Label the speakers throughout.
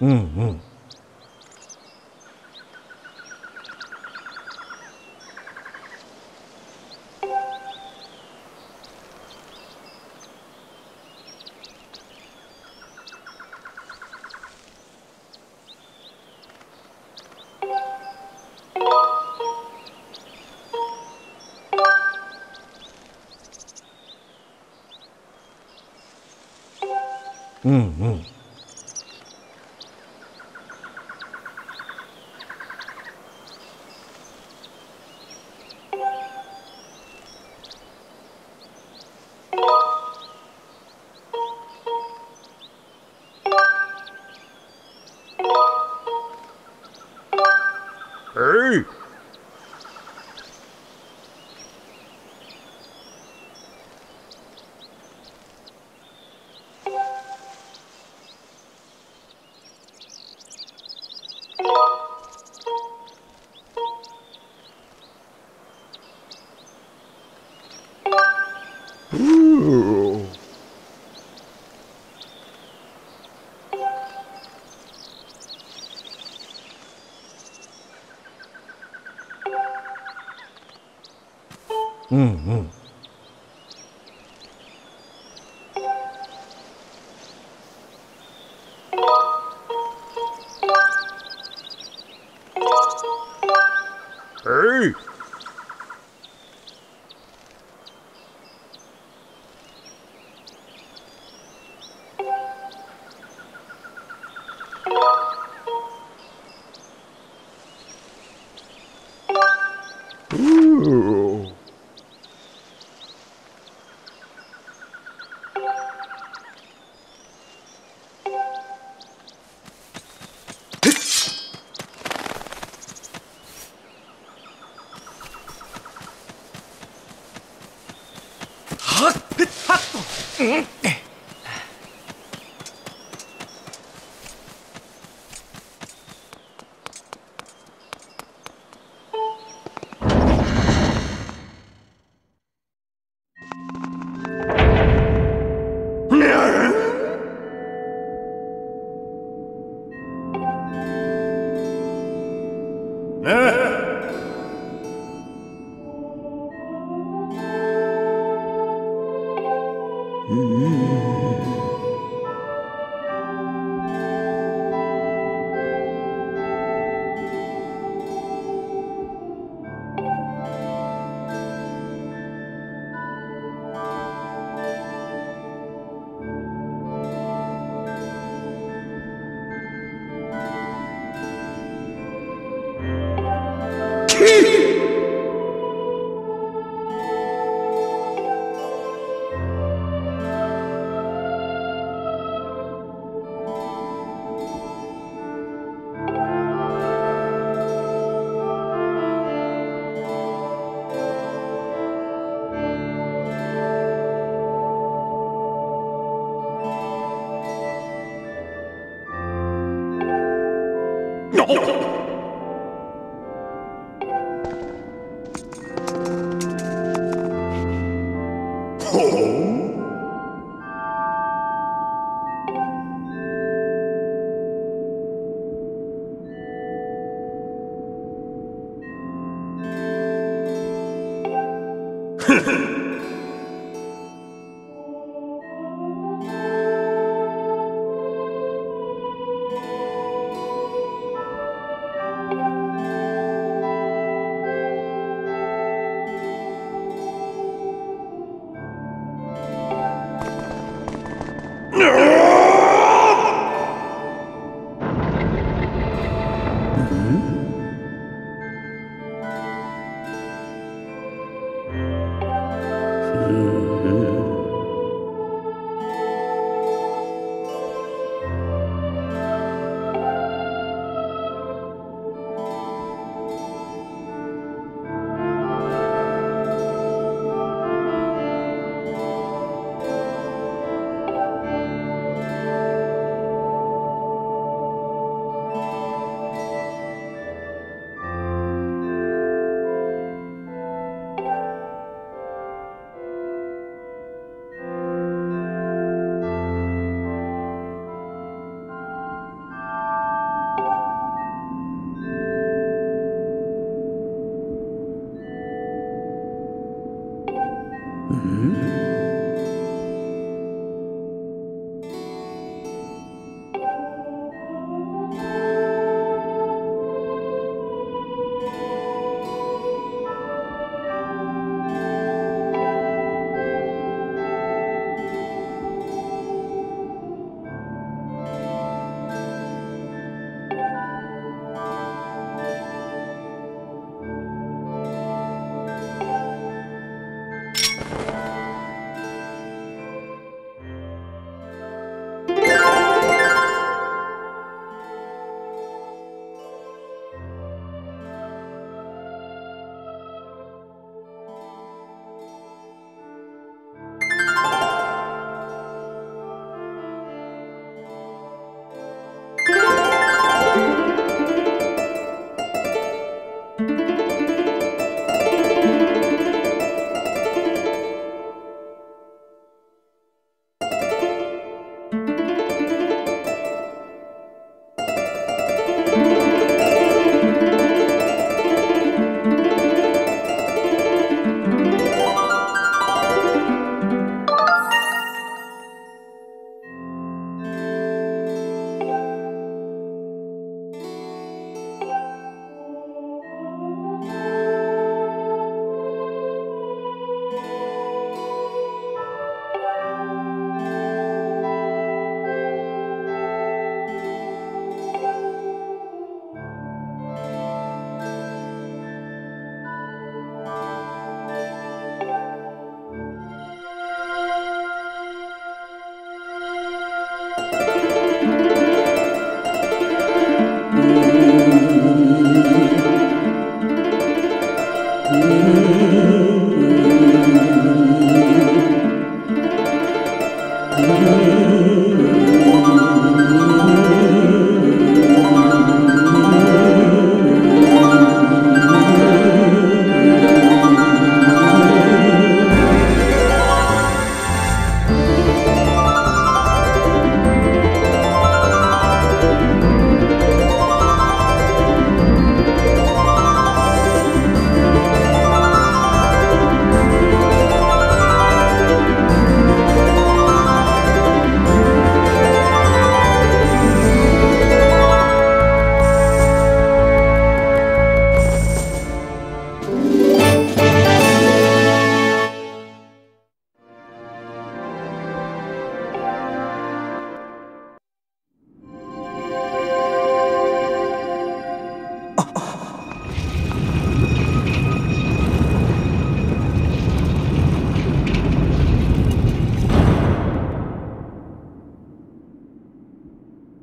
Speaker 1: うんうん。うんうん。えい
Speaker 2: 诶去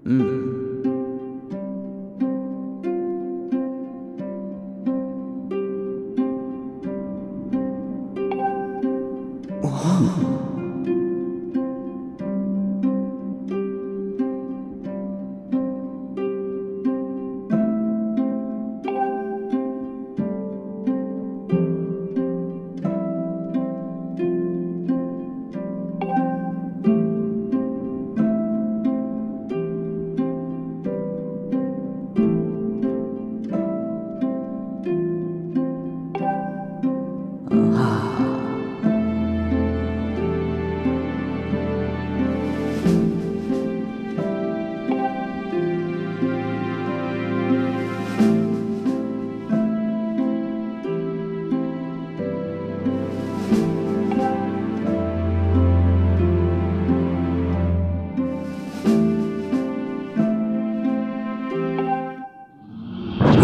Speaker 2: う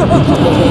Speaker 2: Ha
Speaker 3: ha ha
Speaker 2: ha!